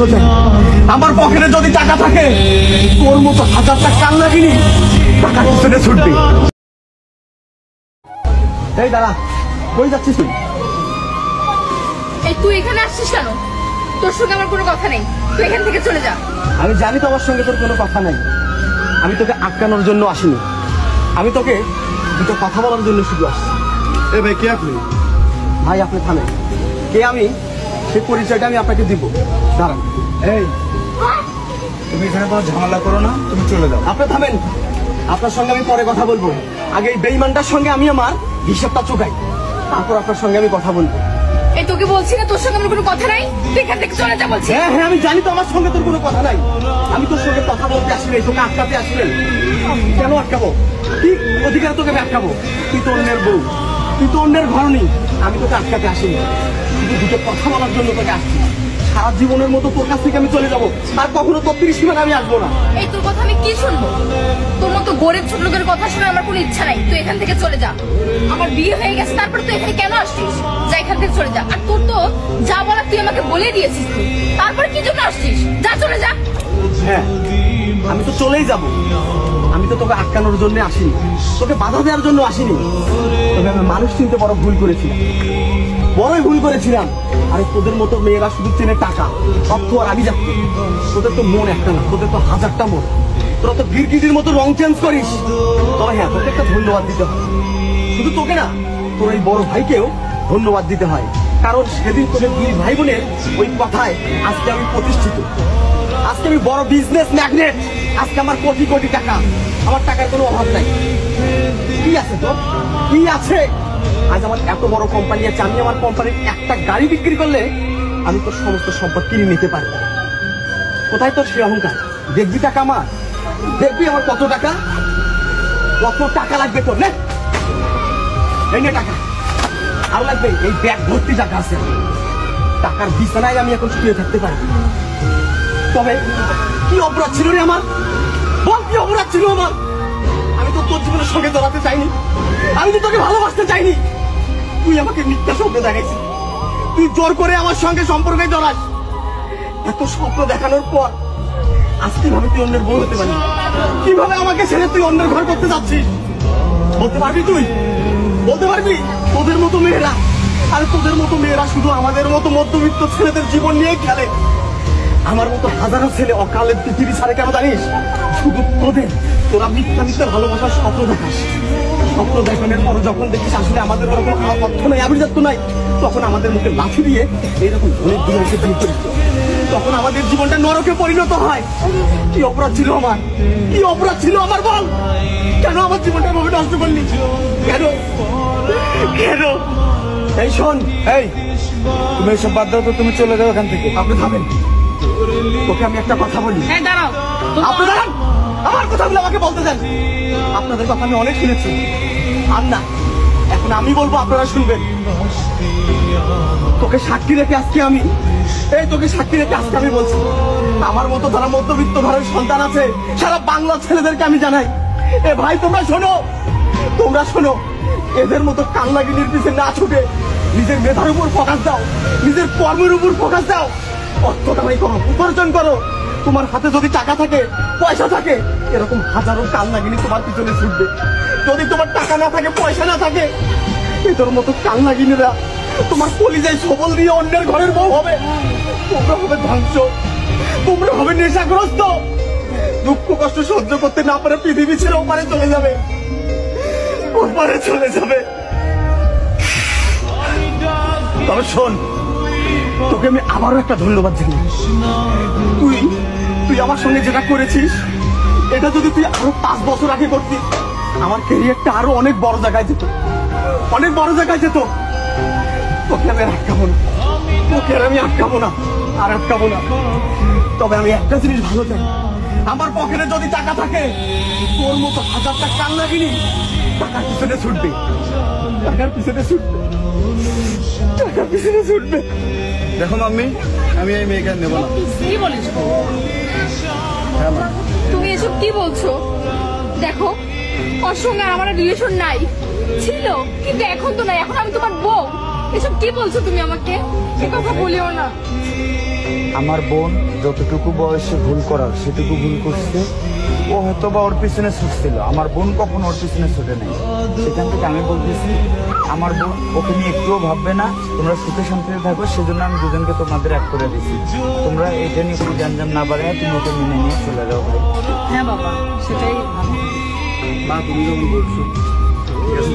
ভালো চাই আমার পকেটে যদি টাকা থাকে তোর মতো হাজারটা কাল লাগিনি টাকা পিছনে ছুটবে? এই দাঁড়া কই যাচ্ছিস তুই? এই তুই এখানে আসছিস কেন? তোর সঙ্গে আমার কোনো কথা নেই। তুই এখান থেকে চলে যা। আমি জানি তো আমার সঙ্গে তোর কোনো কথা নাই। আমি তোকে আটকানোর জন্য আসিনি। আমি তোকে দুটো কথা বলার জন্য শুধু আসছি। এ ভাই কে আপনি? ভাই আপনি থামেন। কে আমি? সেই পরিচয়টা আমি আপনাকে দিব। দাঁড়ান। এই তুমি এখানে কোনো ঝামেলা করো না তুমি চলে যাও। আপনি থামেন। আপনার সঙ্গে আমি পরে কথা বলব। আগে এই বেইমানটার সঙ্গে আমি আমার হিসাবটা চোকাই তারপর আপনার সঙ্গে আমি কথা বলব। এই তোকে বলছি না তোর সঙ্গে আমার কোনো কথা নাই? তুই এখান থেকে চলে যা বলছি। হ্যাঁ হ্যাঁ আমি জানি তো আমার সঙ্গে তোর কোনো কথা নাই। আমি তোর সঙ্গে কথা বলতে আসলে তোকে আটকাতে আসলে কেন আটকাবো? কি অধিকার তোকে আমি আটকাবো? তুই তো অন্যের বউ। তুই তো অন্যের ঘর নেই। আমি তোকে আটকাতে আসিনি। শুধু দুটো কথা বলার জন্য তোকে আসছি। সারা জীবনের মতো তোর কাছ থেকে আমি চলে যাব। আর কখনো তোর তিরিশ সীমানা আমি আসব না। এই তোর কথা আমি কি শুনব? তোর মতো গরিব ছোট লোকের কথা শুনে আমার কোনো ইচ্ছা নাই। তুই এখান থেকে চলে যা। আমার বিয়ে হয়ে গেছে তারপরে তুই এখানে কেন আসছিস? যা এখান থেকে চলে যা। আর তোর তো যা বলার তুই আমাকে বলে দিয়েছিস তুই তারপরে কি জন্য আসছিস? যা চলে যা। হ্যাঁ। আমি তো চলেই যাব। আমি তো তোকে আটকানোর জন্য আসিনি। তোকে বাধা দেওয়ার জন্য আসিনি। তবে আমি মানুষ চিনতে বড় ভুল করেছিলাম। বড়ই ভুল করেছিলাম। আরে তোদের মতো মেয়েরা শুধু চেনে টাকা। অর্থ আর আমি যাচ্ছি। তোদের তো মন একটা না, তোদের তো হাজারটা মন। তোরা তো গিরগিটির মতো রং চেঞ্জ করিস। তবে হ্যাঁ তোকে একটা ধন্যবাদ দিতে হয়। শুধু তোকে না, তোর এই বড় ভাইকেও ধন্যবাদ দিতে হয়। কারণ সেদিন তোদের দুই ভাই বোনের ওই কথায় আজকে আমি প্রতিষ্ঠিত। আজকে আমি বড় বিজনেস ম্যাগনেট আজকে আমার কোটি কোটি টাকা। আমার টাকার কোনো অভাব নাই। কি আছে তো কি আছে? আজ আমার এত বড় কোম্পানি আছে, আমি আমার কোম্পানির একটা গাড়ি বিক্রি করলে আমি তোর সমস্ত সম্পদ কিনে নিতে পারব। কোথায় তোর সে অহংকার? দেখবি টাকা আমার? দেখবি আমার কত টাকা? কত টাকা লাগবে তোর? নে টাকা। আর লাগবে? এই ব্যাগ ভর্তি টাকা আছে টাকার বিছানায় আমি এখন শুয়ে থাকতে পারি। তবে কি অপরাধ ছিল রে আমার? বল কি অপরাধ ছিল আমার? আমি তো তোর জীবনের সঙ্গে জড়াতে চাইনি। আমি তো তোকে ভালোবাসতে চাইনি। তুই আমাকে মিথ্যা স্বপ্ন দেখাইছিস। তুই জোর করে আমার সঙ্গে সম্পর্কে জড়াস। এত স্বপ্ন দেখানোর পর আজ কীভাবে তুই অন্যের বউ হতে পারবি কীভাবে আমাকে ছেড়ে তুই অন্যের ঘর করতে যাচ্ছিস? বলতে পারবি তুই? বলতে পারবি? তোদের মতো মেয়েরা আর তোদের মতো মেয়েরা শুধু আমাদের মতো মধ্যবিত্ত ছেলেদের জীবন নিয়ে খেলে। আমার মতো হাজারো ছেলে অকালে পৃথিবী ছাড়ে কেন জানিস? শুধু তোদের। তোরা মিথ্যা মিথ্যা ভালোবাসার স্বপ্ন দেখাস। স্বপ্ন দেখানোর পর যখন দেখিস আসলে আমাদের ওরকম অর্থ নাই আবির্জাত নাই, তখন আমাদের মুখে লাঠি দিয়ে এইরকম দিকে এসে বিয়ে তখন আমাদের জীবনটা নরকে পরিণত হয়। কি অপরাধ ছিল আমার? কি অপরাধ ছিল আমার বল? জীবনটা ভাবে নষ্ট করলি কেন? কেন? এই শোন এই তুমি এসব বাদ দাও তো তুমি চলে যাও এখান থেকে। আপনি থামেন। তোকে আমি একটা কথা বলি। হ্যাঁ দাঁড়াও। আপনি দাঁড়ান। আমার কথাগুলো আমাকে বলতে দেন। আপনাদের কথা আমি অনেক শুনেছি। আর না এখন আমি বলব আপনারা শুনবেন। তোকে সাক্ষী রেখে আজকে আমি এই তোকে সাক্ষী রেখে আজকে আমি বলছি। আমার মতো যারা মধ্যবিত্ত ঘরের সন্তান আছে সারা বাংলা ছেলেদেরকে আমি জানাই। এ ভাই, তোমরা শোনো। তোমরা শোনো, এদের মতো কান্নাগিনির পিছনে না ছুটে নিজের মেধার উপর ফোকাস দাও, নিজের কর্মের উপর ফোকাস দাও। অর্থ কামাই করো, উপার্জন করো। তোমার হাতে যদি টাকা থাকে, পয়সা থাকে, এরকম হাজারো কান্নাগিনি তোমার পিছনে ছুটবে। যদি তোমার টাকা না থাকে, পয়সা না থাকে, এদের মতো কান্নাগিনীরা তোমার কলিজায় সবল দিয়ে অন্যের ঘরের বউ হবে। তোমরা হবে ধ্বংস, তোমরা হবে নেশাগ্রস্ত। দুঃখ কষ্ট সহ্য করতে না পারে পৃথিবী ছেড়ে ওপারে চলে যাবে। ওপারে চলে যাবে। তবে শোন, তোকে আমি আবারও একটা ধন্যবাদ জানাই তুই তুই আমার সঙ্গে যেটা করেছিস, এটা যদি তুই আরও পাঁচ বছর আগে করতি, আমার ক্যারিয়ারটা আরও অনেক বড় জায়গায় যেত। অনেক বড় জায়গায় যেত। তোকে আমি আটকাবো না। তোকে আর আমি আটকাবো না। আর আটকাবো না। তবে আমি একটা জিনিস ভালো চাই আমার পকেটে যদি টাকা থাকে তোর মতো হাজারটা কাল লাগিনি টাকার পিছনে ছুটবে। টাকার পিছনে ছুটবে। টাকার পিছনে ছুটবে। দেখো মাম্মি আমি এই মেয়েকে নেব না। কি বলিস হ্যাঁ তুমি এসব কি বলছো? দেখো ওর সঙ্গে আর আমার রিলেশন নাই। ছিল কিন্তু এখন তো নাই। এখন আমি তোমার বউ। এসব কি বলছো তুমি আমাকে? এ কথা বলিও না। আমার বোন যতটুকু বয়সে ভুল করার সেটুকু ভুল করছে ও হয়তো বা ওর পিছনে ছুটছিল। আমার বোন কখনো ওর পিছনে ছুটে নেই। সেখান থেকে আমি বলতেছি আমার বোন ওকে নিয়ে একটুও ভাববে না তোমরা সুখে শান্তিতে থাকো সেজন্য আমি দুজনকে তোমাদের এক করে দিছি। তোমরা এটা নিয়ে কোনো জানজাম না বাড়ায় তুমি ওকে মেনে নিয়ে চলে যাও ভাই। হ্যাঁ বাবা সেটাই মা তুমি যখন বলছো ঠিক আছে।